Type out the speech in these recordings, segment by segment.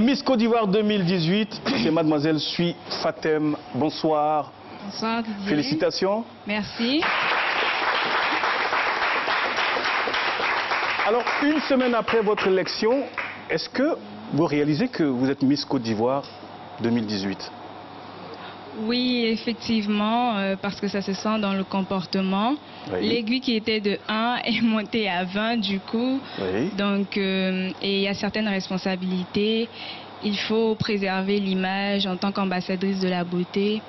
Miss Côte d'Ivoire 2018, c'est mademoiselle Sui Fatem. Bonsoir. Bonsoir Didier. Félicitations. Merci. Alors, une semaine après votre élection, est-ce que vous réalisez que vous êtes Miss Côte d'Ivoire 2018 Oui, effectivement, euh, parce que ça se sent dans le comportement. Oui. L'aiguille qui était de 1 est montée à 20 du coup. Oui. Donc, euh, et il y a certaines responsabilités. Il faut préserver l'image en tant qu'ambassadrice de la beauté.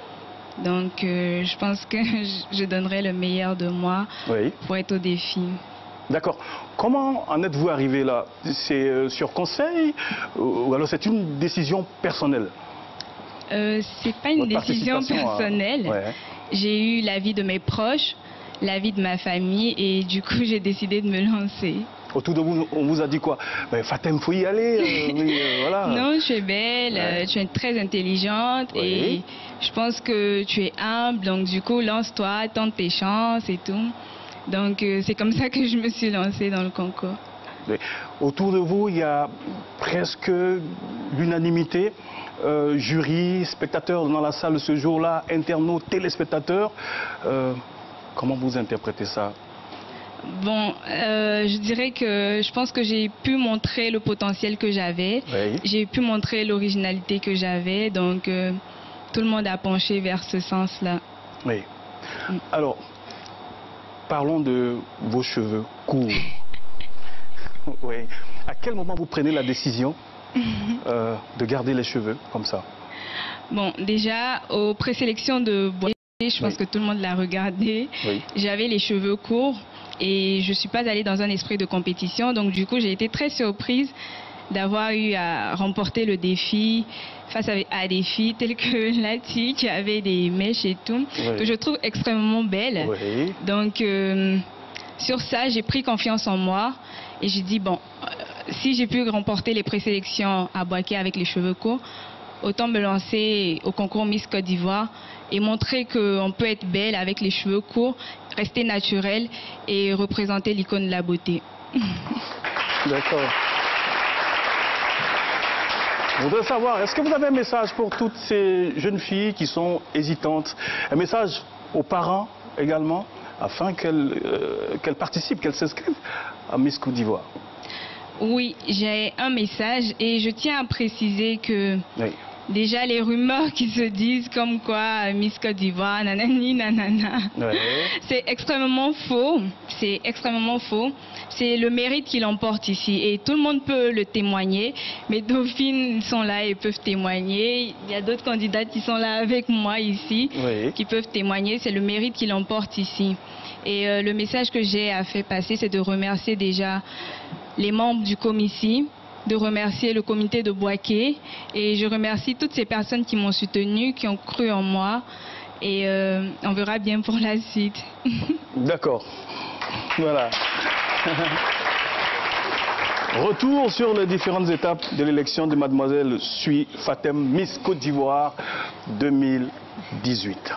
Donc, euh, je pense que je- donnerai le meilleur de moi Oui. pour être au défi. D'accord. Comment en êtes-vous arrivé là? C'est sur conseil ou alors c'est une décision personnelle? Euh, c'est pas une Votre décision à- personnelle. Ouais. J'ai eu l'avis de mes proches, l'avis de ma famille et du coup j'ai décidé de me lancer. Autour de vous, on vous a dit quoi? Ben, Fatem, faut y aller. euh, oui, euh, voilà. Non, tu es belle, Ouais. euh, tu es très intelligente Oui. et je pense que tu es humble, donc du coup lance-toi, tente tes chances et tout. Donc c'est comme ça que je me suis lancée dans le concours. Mais autour de vous, il y a presque l'unanimité. Euh, jury, spectateurs dans la salle ce jour-là, internautes, téléspectateurs. Euh, comment vous interprétez ça? Bon, euh, je dirais que je pense que j'ai pu montrer le potentiel que j'avais. Oui. J'ai pu montrer l'originalité que j'avais, donc euh, tout le monde a penché vers ce sens-là. Oui. Mm. Alors, parlons de vos cheveux courts. oui. À quel moment vous prenez la décision euh, de garder les cheveux comme ça? Bon, déjà, aux présélections de Bois, je pense Oui. que tout le monde l'a regardé. Oui. J'avais les cheveux courts et je suis pas allée dans un esprit de compétition. Donc, du coup, j'ai été très surprise d'avoir eu à remporter le défi face à, des filles telles que Lati qui avait des mèches et tout, Oui. que je trouve extrêmement belles. Oui. Donc, euh, sur ça, j'ai pris confiance en moi et j'ai dit, bon, euh, si j'ai pu remporter les présélections à Boaké avec les cheveux courts, autant me lancer au concours Miss Côte d'Ivoire et montrer qu'on peut être belle avec les cheveux courts, rester naturelle et représenter l'icône de la beauté. D'accord. Je voudrais savoir, est-ce que vous avez un message pour toutes ces jeunes filles qui sont hésitantes? Un message aux parents également, afin qu'elles euh, qu'elles participent, qu'elles s'inscrivent à Miss Côte d'Ivoire Oui, j'ai un message et je tiens à préciser que Oui. Déjà les rumeurs qui se disent comme quoi euh, Miss Côte d'Ivoire, nanani, nanana, Ouais. C'est extrêmement faux. C'est extrêmement faux. C'est le mérite qui l'emporte ici et tout le monde peut le témoigner. Mes dauphines sont là et peuvent témoigner. Il y a d'autres candidats qui sont là avec moi ici qui peuvent témoigner. C'est le mérite qui l'emporte ici. Et euh, le message que j'ai à faire passer, c'est de remercier déjà les membres du comité, de remercier le comité de Boaké et je remercie toutes ces personnes qui m'ont soutenu, qui ont cru en moi. Et euh, on verra bien pour la suite. D'accord. Voilà. Retour sur les différentes étapes de l'élection de mademoiselle Sui Fatem Miss Côte d'Ivoire 2018.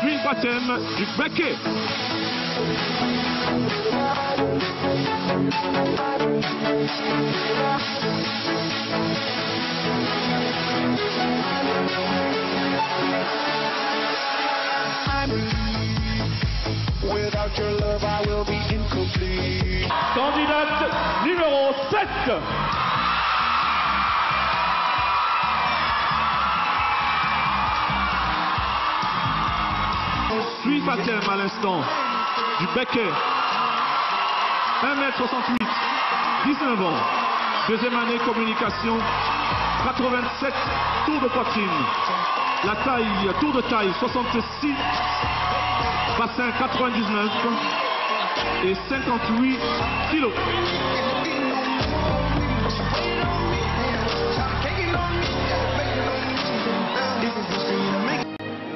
Sui Fatem du Baquet. Candidate numéro 7. Sui Fatem à l'instant du Baquet. 1m68, 19 ans. Deuxième année communication, 87 tours de poitrine. La taille, tour de taille 66, bassin 99 et 58 kilos.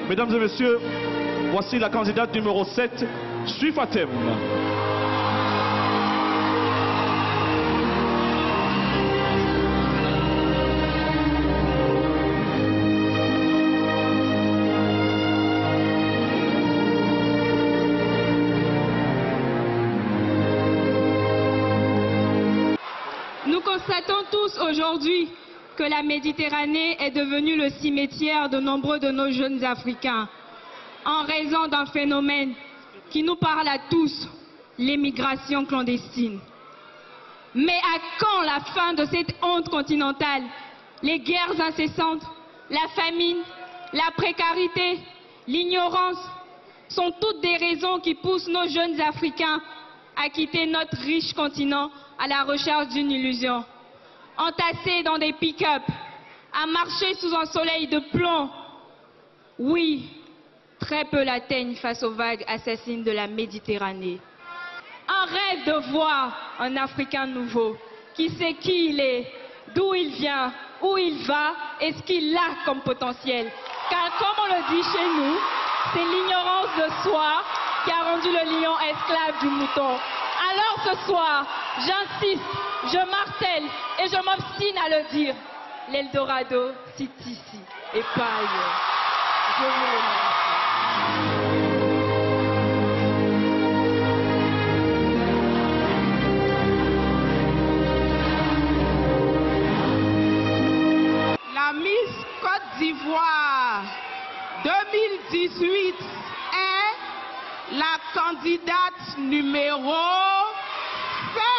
Mesdames et messieurs, voici la candidate numéro 7, Suifatem. Constatons tous aujourd'hui que la Méditerranée est devenue le cimetière de nombreux de nos jeunes Africains en raison d'un phénomène qui nous parle à tous, l'émigration clandestine. Mais à quand la fin de cette honte continentale Les guerres incessantes, la famine, la précarité, l'ignorance sont toutes des raisons qui poussent nos jeunes Africains à quitter notre riche continent à la recherche d'une illusion? Entassés dans des pick-up, à marcher sous un soleil de plomb. Oui, très peu l'atteignent face aux vagues assassines de la Méditerranée. Un rêve de voir un Africain nouveau qui sait qui il est, d'où il vient, où il va et ce qu'il a comme potentiel. Car comme on le dit chez nous, c'est l'ignorance de soi qui a rendu le lion esclave du mouton. Alors ce soir, j'insiste, je martèle et je m'obstine à le dire. L'Eldorado, c'est ici et pas ailleurs. Je vous remercie. La Miss Côte d'Ivoire 2018 est la candidate numéro 7.